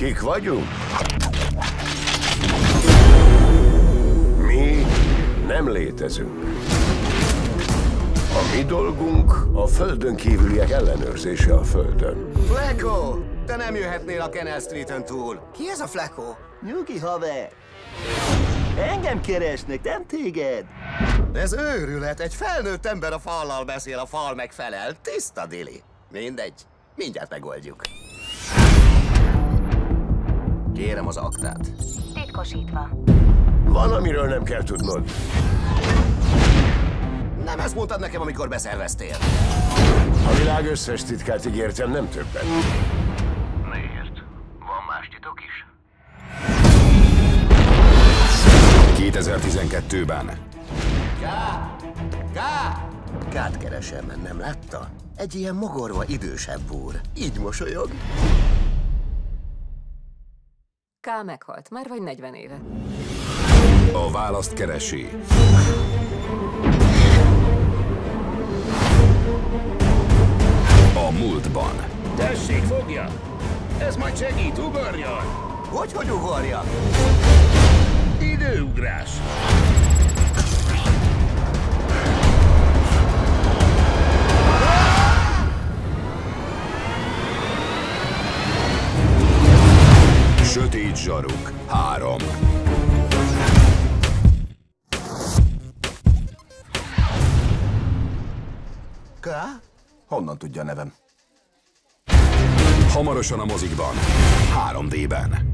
Kik vagyunk? Mi nem létezünk. A mi dolgunk a földön kívüliek ellenőrzése a földön. Flacco! Te nem jöhetnél a Canal Street-ön túl. Ki ez a Flacco? Nyugi, haver! Engem keresnek, nem téged! Ez őrület. Egy felnőtt ember a fallal beszél, a fal megfelel. Tiszta dili. Mindegy. Mindjárt megoldjuk. Kérem az aktát. Titkosítva. Van, amiről nem kell tudnod. Nem ezt mondtad nekem, amikor beszerveztél. A világ összes titkát ígértem, nem többet. Miért? Van más titok is? 2012-ben Ká! Ká! Kát keresem, nem látta? Egy ilyen mogorva idősebb úr. Így mosolyog. K meghalt, már vagy 40 éve. a választ keresi. A múltban. Tessék, fogja! Ez majd segít, ugorjon! Hogy, hogy ugorja? Időugrás! Sötét zsaruk. Három. Ká? Honnan tudja a nevem? Hamarosan a mozikban. 3D-ben.